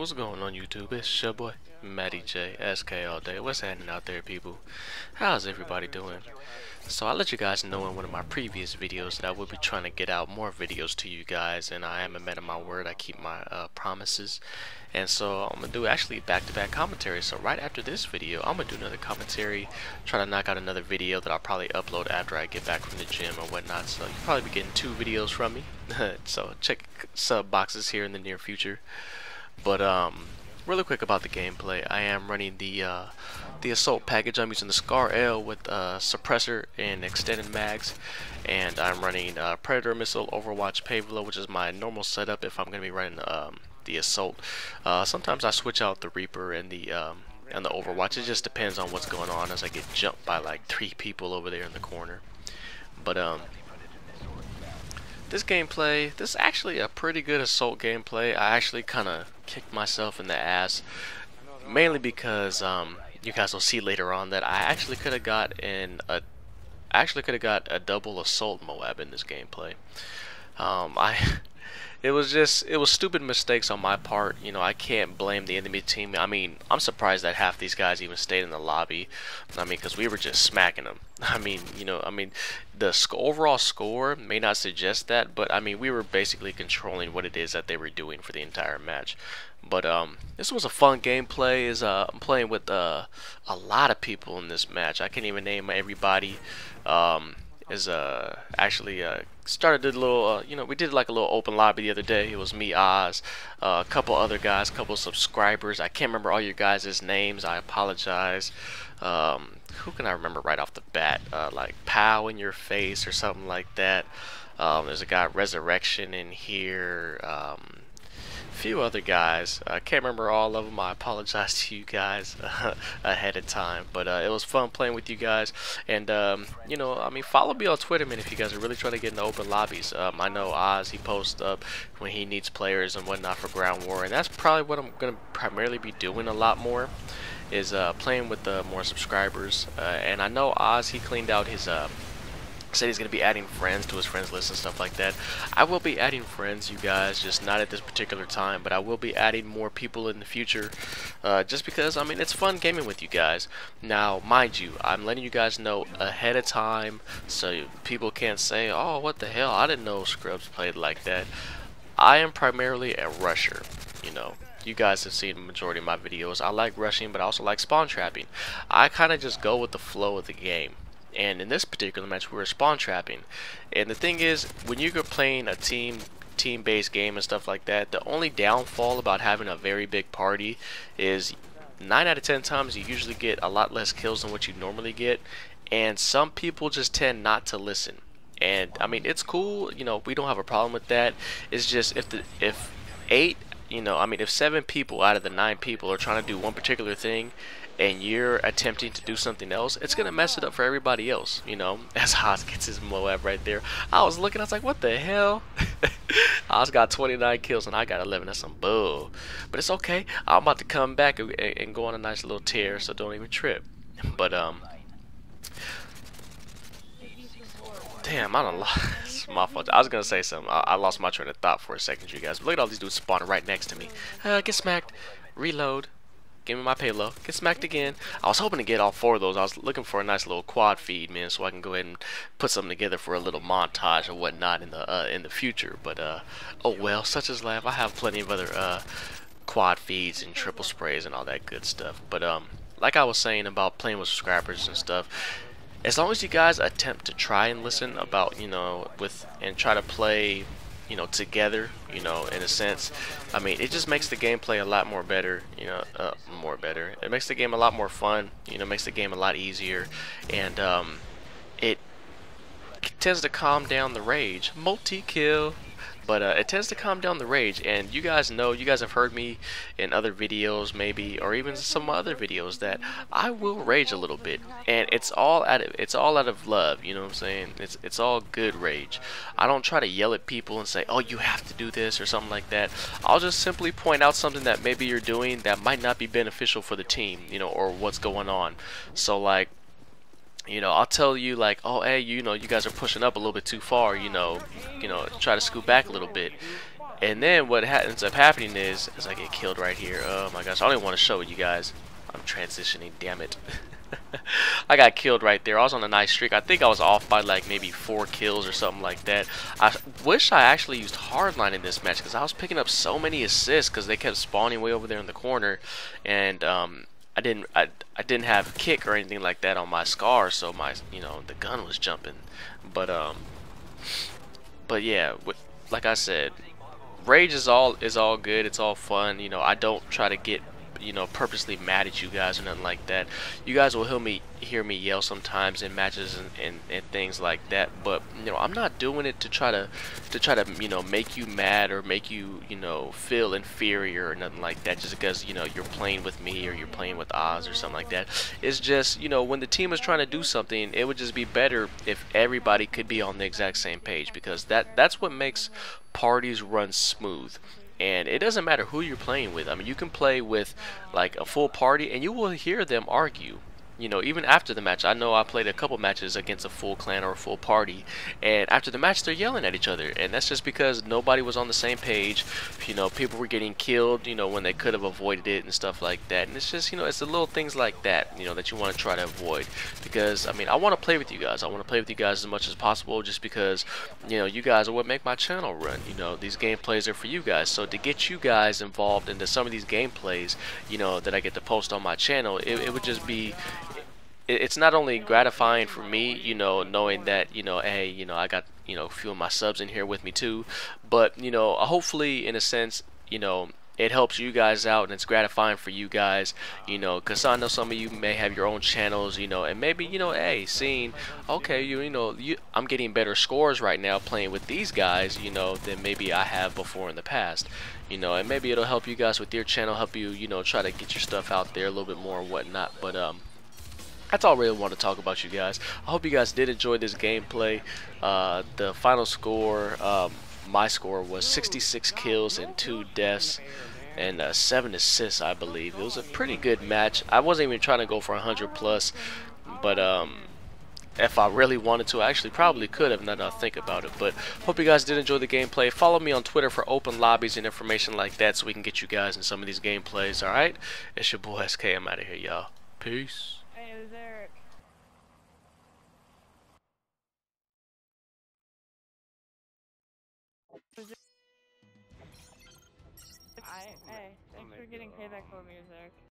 what's going on YouTube? It's your boy, Matty J, SK all day. What's happening out there, people? How's everybody doing? So I let you guys know in one of my previous videos that I will be trying to get out more videos to you guys, and I am a man of my word. I keep my uh, promises, and so I'm gonna do actually back-to-back -back commentary. So right after this video, I'm gonna do another commentary, try to knock out another video that I'll probably upload after I get back from the gym or whatnot. So you'll probably be getting two videos from me. so check sub boxes here in the near future. But um, really quick about the gameplay, I am running the uh, the assault package. I'm using the Scar L with uh, suppressor and extended mags, and I'm running uh, Predator missile, Overwatch Pave Low, which is my normal setup if I'm going to be running um, the assault. Uh, sometimes I switch out the Reaper and the um, and the Overwatch. It just depends on what's going on as I get jumped by like three people over there in the corner. But um, this gameplay, this is actually a pretty good assault gameplay. I actually kind of kicked myself in the ass, mainly because um, you guys will see later on that I actually could have got in a, I actually could have got a double assault Moab in this gameplay. Um, I it was just it was stupid mistakes on my part. You know, I can't blame the enemy team. I mean, I'm surprised that half these guys even stayed in the lobby. I mean, because we were just smacking them. I mean, you know, I mean, the sc overall score may not suggest that, but I mean, we were basically controlling what it is that they were doing for the entire match. But um, this was a fun gameplay. Is uh, I'm playing with uh, a lot of people in this match. I can't even name everybody. Um, is uh actually uh started a little uh, you know we did like a little open lobby the other day. It was me Oz uh, a couple other guys a couple subscribers. I can't remember all your guys' names. I apologize. Um, who can I remember right off the bat? Uh, like pow in your face or something like that. Um, there's a guy resurrection in here. Um, few other guys. I can't remember all of them. I apologize to you guys ahead of time. But uh, it was fun playing with you guys. And, um, you know, I mean, follow me on Twitter, man, if you guys are really trying to get into open lobbies. Um, I know Oz, he posts up when he needs players and whatnot for Ground War. And that's probably what I'm going to primarily be doing a lot more is uh, playing with the more subscribers. Uh, and I know Oz, he cleaned out his... Said he's going to be adding friends to his friends list and stuff like that. I will be adding friends, you guys, just not at this particular time, but I will be adding more people in the future, uh, just because, I mean, it's fun gaming with you guys. Now, mind you, I'm letting you guys know ahead of time, so people can't say, oh, what the hell, I didn't know Scrubs played like that. I am primarily a rusher, you know. You guys have seen the majority of my videos. I like rushing, but I also like spawn trapping. I kind of just go with the flow of the game and in this particular match we were spawn trapping. And the thing is when you're playing a team team based game and stuff like that the only downfall about having a very big party is 9 out of 10 times you usually get a lot less kills than what you normally get. And some people just tend not to listen. And I mean it's cool you know we don't have a problem with that. It's just if the if 8 you know I mean if 7 people out of the 9 people are trying to do one particular thing and you're attempting to do something else, it's gonna mess it up for everybody else. You know, as Haas gets his Moab right there. I was looking, I was like, what the hell? Haas got 29 kills and I got 11. That's some bull. But it's okay. I'm about to come back and, go on a nice little tear, so don't even trip. But um. Damn, I don't my fault. I was gonna say something. I, I, lost my train of thought for a second, you guys. But look at all these dudes spawning right next to me. Uh, get smacked. Reload. Give me my payload. Get smacked again. I was hoping to get all four of those. I was looking for a nice little quad feed, man, so I can go ahead and put something together for a little montage or whatnot in the uh, in the future. But uh, oh well, such as life. I have plenty of other uh, quad feeds and triple sprays and all that good stuff. But um, like I was saying about playing with subscribers and stuff, as long as you guys attempt to try and listen about you know with and try to play you know together you know in a sense I mean it just makes the gameplay a lot more better you know uh, more better. It makes the game a lot more fun you know makes the game a lot easier. And um, it tends to calm down the rage. Multi-kill but uh, it tends to calm down the rage and you guys know you guys have heard me in other videos maybe or even some other videos that I will rage a little bit and it's all out of it's all out of love you know what I'm saying? It's it's all good rage. I don't try to yell at people and say oh you have to do this or something like that. I'll just simply point out something that maybe you're doing that might not be beneficial for the team you know or what's going on. So like you know, I'll tell you like, oh, hey, you know, you guys are pushing up a little bit too far. You know, you know, try to scoot back a little bit. And then what ends up happening is, as I get killed right here, oh my gosh, I don't even want to show you guys. I'm transitioning, damn it. I got killed right there. I was on a nice streak. I think I was off by like maybe four kills or something like that. I wish I actually used hardline in this match because I was picking up so many assists because they kept spawning way over there in the corner, and um, I didn't I, I didn't have a kick or anything like that on my scar, so my you know the gun was jumping. But um, but yeah, with, like I said, rage is all is all good. It's all fun. You know, I don't try to get you know purposely mad at you guys or nothing like that. You guys will hear me hear me yell sometimes in matches and, and, and things like that but you know I'm not doing it to try to to try to you know make you mad or make you you know feel inferior or nothing like that just because you know you're playing with me or you're playing with Oz or something like that. It's just you know when the team is trying to do something it would just be better if everybody could be on the exact same page because that that's what makes parties run smooth and it doesn't matter who you're playing with. I mean, you can play with like a full party and you will hear them argue you know, even after the match, I know I played a couple matches against a full clan or a full party, and after the match, they're yelling at each other, and that's just because nobody was on the same page. You know, people were getting killed, you know, when they could have avoided it and stuff like that. And it's just, you know, it's the little things like that, you know, that you want to try to avoid. Because, I mean, I want to play with you guys. I want to play with you guys as much as possible, just because, you know, you guys are what make my channel run. You know, these gameplays are for you guys. So to get you guys involved into some of these gameplays, you know, that I get to post on my channel, it, it would just be it's not only gratifying for me, you know, knowing that, you know, hey, you know, I got, you know, a few of my subs in here with me too, but, you know, hopefully in a sense, you know, it helps you guys out and it's gratifying for you guys, you know, because I know some of you may have your own channels, you know, and maybe, you know, hey, seeing, okay, you, you know, you, I'm getting better scores right now playing with these guys, you know, than maybe I have before in the past, you know, and maybe it'll help you guys with your channel, help you, you know, try to get your stuff out there a little bit more and whatnot, but, um, that's all I really want to talk about you guys. I hope you guys did enjoy this gameplay. Uh, the final score, um, my score was 66 kills and 2 deaths and uh, 7 assists I believe. It was a pretty good match. I wasn't even trying to go for 100 plus, but um, if I really wanted to, I actually probably could have now that I think about it. But hope you guys did enjoy the gameplay. Follow me on Twitter for open lobbies and information like that so we can get you guys in some of these gameplays, alright? It's your boy SK. I'm out of here, y'all. Peace. I, that cool for